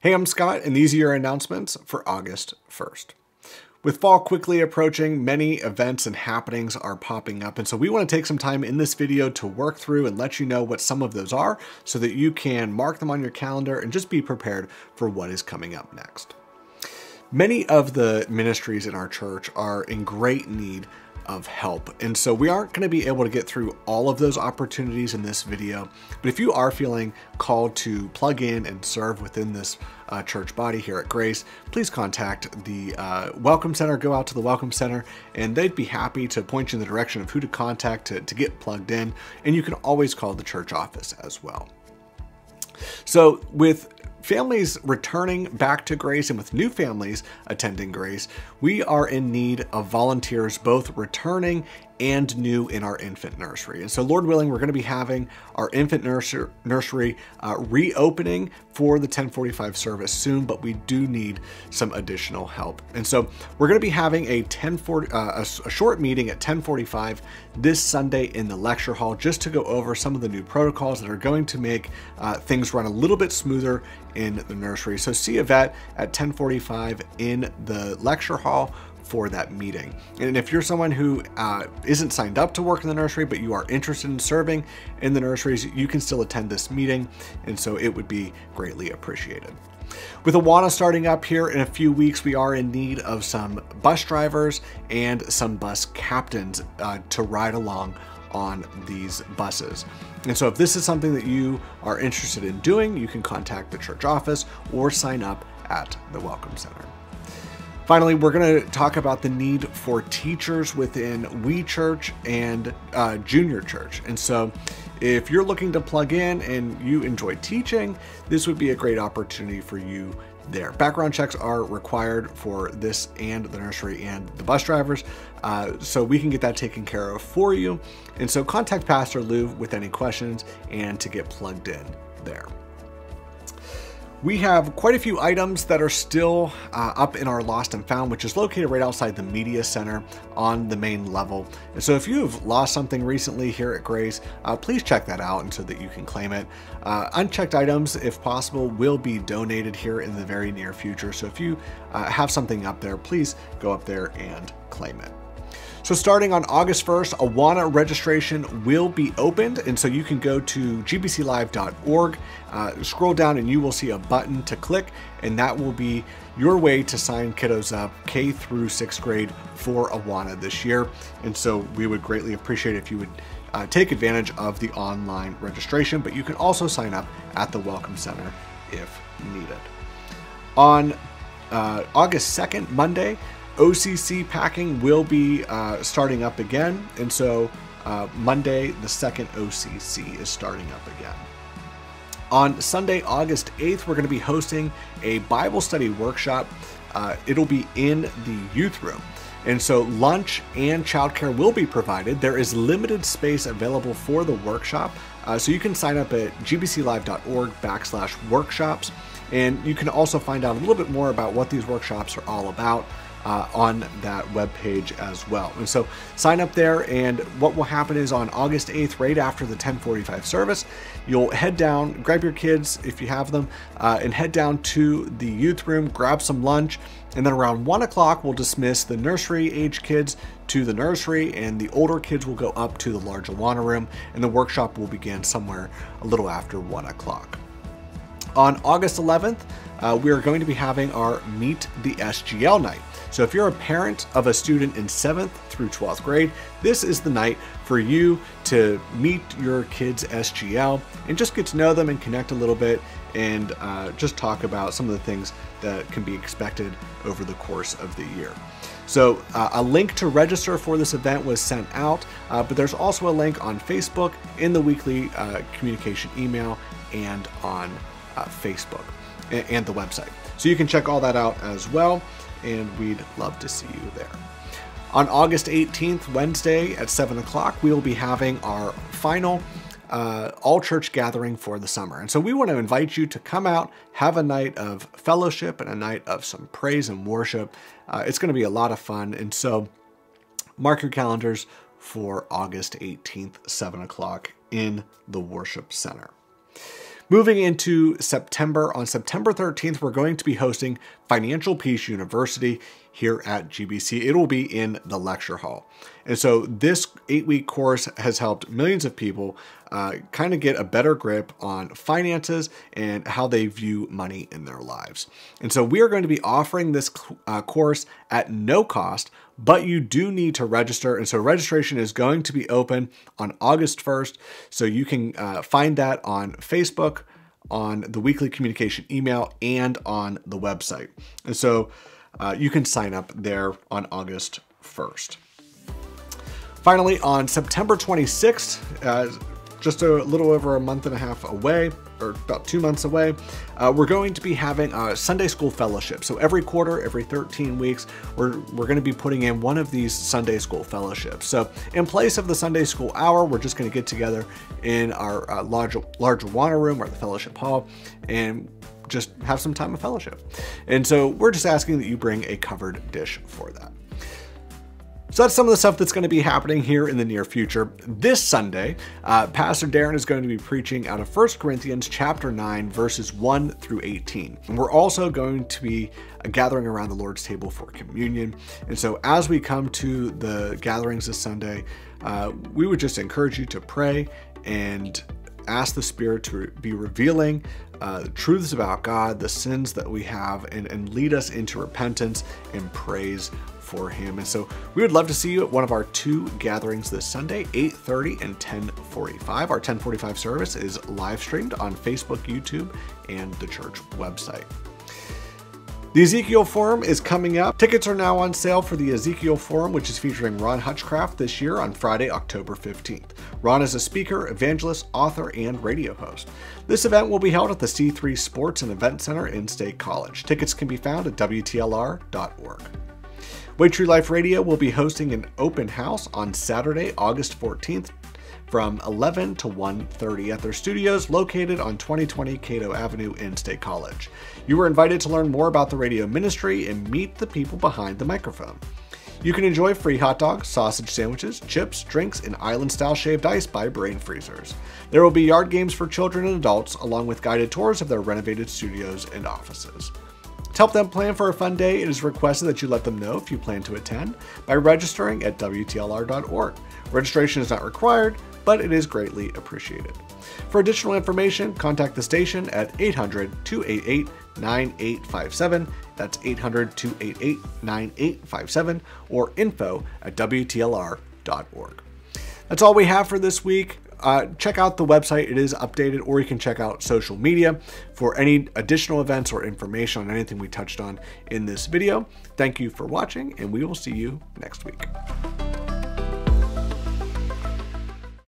Hey, I'm Scott, and these are your announcements for August 1st. With fall quickly approaching, many events and happenings are popping up, and so we want to take some time in this video to work through and let you know what some of those are so that you can mark them on your calendar and just be prepared for what is coming up next. Many of the ministries in our church are in great need of help. And so we aren't going to be able to get through all of those opportunities in this video. But if you are feeling called to plug in and serve within this uh, church body here at Grace, please contact the uh, Welcome Center. Go out to the Welcome Center and they'd be happy to point you in the direction of who to contact to, to get plugged in. And you can always call the church office as well. So with families returning back to Grace and with new families attending Grace, we are in need of volunteers both returning and new in our infant nursery. And so, Lord willing, we're going to be having our infant nursery, nursery uh, reopening for the 1045 service soon, but we do need some additional help. And so, we're going to be having a 1040 uh, a, a short meeting at 1045 this Sunday in the lecture hall just to go over some of the new protocols that are going to make uh, things run a little bit smoother in the nursery. So, see a at 1045 in the lecture hall for that meeting. And if you're someone who uh, not signed up to work in the nursery, but you are interested in serving in the nurseries, you can still attend this meeting. And so it would be greatly appreciated. With Awana starting up here in a few weeks, we are in need of some bus drivers and some bus captains uh, to ride along on these buses. And so if this is something that you are interested in doing, you can contact the church office or sign up at the Welcome Center. Finally, we're going to talk about the need for teachers within We Church and uh, Junior Church. And so, if you're looking to plug in and you enjoy teaching, this would be a great opportunity for you there. Background checks are required for this and the nursery and the bus drivers, uh, so we can get that taken care of for you. And so, contact Pastor Lou with any questions and to get plugged in there. We have quite a few items that are still uh, up in our Lost and Found, which is located right outside the Media Center on the main level. And so if you've lost something recently here at Grace, uh, please check that out and so that you can claim it. Uh, unchecked items, if possible, will be donated here in the very near future. So if you uh, have something up there, please go up there and claim it. So starting on August 1st, Awana registration will be opened, and so you can go to gbclive.org, uh, scroll down, and you will see a button to click, and that will be your way to sign kiddos up K through sixth grade for Awana this year. And so we would greatly appreciate if you would uh, take advantage of the online registration, but you can also sign up at the Welcome Center if needed. On uh, August 2nd, Monday, OCC packing will be uh, starting up again, and so uh, Monday, the second OCC is starting up again. On Sunday, August 8th, we're going to be hosting a Bible study workshop. Uh, it'll be in the youth room. And so lunch and childcare will be provided. There is limited space available for the workshop. Uh, so you can sign up at gbclive.org backslash workshops. And you can also find out a little bit more about what these workshops are all about uh, on that web page as well. And so sign up there, and what will happen is on August 8th, right after the 1045 service, you'll head down, grab your kids if you have them, uh, and head down to the youth room, grab some lunch, and then around 1 o'clock, we'll dismiss the nursery age kids to the nursery, and the older kids will go up to the large Awana room, and the workshop will begin somewhere a little after 1 o'clock. On August 11th, uh, we are going to be having our Meet the SGL night. So if you're a parent of a student in 7th through 12th grade, this is the night for you to meet your kids SGL and just get to know them and connect a little bit and uh, just talk about some of the things that can be expected over the course of the year. So uh, a link to register for this event was sent out, uh, but there's also a link on Facebook, in the weekly uh, communication email, and on uh, Facebook and the website. So you can check all that out as well and we'd love to see you there. On August 18th, Wednesday at 7 o'clock, we will be having our final uh, all church gathering for the summer. And so we want to invite you to come out, have a night of fellowship and a night of some praise and worship. Uh, it's going to be a lot of fun. And so mark your calendars for August 18th, 7 o'clock in the worship center. Moving into September, on September 13th, we're going to be hosting Financial Peace University here at GBC. It will be in the lecture hall. And so this eight week course has helped millions of people uh, kind of get a better grip on finances and how they view money in their lives. And so we are going to be offering this uh, course at no cost, but you do need to register. And so registration is going to be open on August 1st. So you can uh, find that on Facebook, on the weekly communication email, and on the website. And so uh, you can sign up there on August 1st. Finally, on September 26th, uh, just a little over a month and a half away, or about two months away, uh, we're going to be having a Sunday School Fellowship. So every quarter, every 13 weeks, we're, we're going to be putting in one of these Sunday School Fellowships. So in place of the Sunday School Hour, we're just going to get together in our uh, large, large room or the Fellowship Hall and just have some time of fellowship. And so we're just asking that you bring a covered dish for that. So that's some of the stuff that's going to be happening here in the near future. This Sunday, uh, Pastor Darren is going to be preaching out of 1 Corinthians chapter 9, verses 1 through 18. And we're also going to be gathering around the Lord's table for communion. And so as we come to the gatherings this Sunday, uh, we would just encourage you to pray and ask the Spirit to be revealing uh, truths about God, the sins that we have, and, and lead us into repentance and praise for him. And so we would love to see you at one of our two gatherings this Sunday, 8:30 and 10:45. Our 10:45 service is live streamed on Facebook, YouTube, and the church website. The Ezekiel Forum is coming up. Tickets are now on sale for the Ezekiel Forum, which is featuring Ron Hutchcraft this year on Friday, October 15th. Ron is a speaker, evangelist, author, and radio host. This event will be held at the C3 Sports and Event Center in State College. Tickets can be found at WTLR.org. Way Life Radio will be hosting an open house on Saturday, August 14th from 11 to 1.30 at their studios located on 2020 Cato Avenue in State College. You are invited to learn more about the radio ministry and meet the people behind the microphone. You can enjoy free hot dogs, sausage sandwiches, chips, drinks, and island style shaved ice by Brain Freezers. There will be yard games for children and adults, along with guided tours of their renovated studios and offices. To help them plan for a fun day, it is requested that you let them know if you plan to attend by registering at WTLR.org. Registration is not required, but it is greatly appreciated. For additional information, contact the station at 800 288 9857. That's 800 288 9857 or info at WTLR.org. That's all we have for this week uh, check out the website. It is updated, or you can check out social media for any additional events or information on anything we touched on in this video. Thank you for watching, and we will see you next week.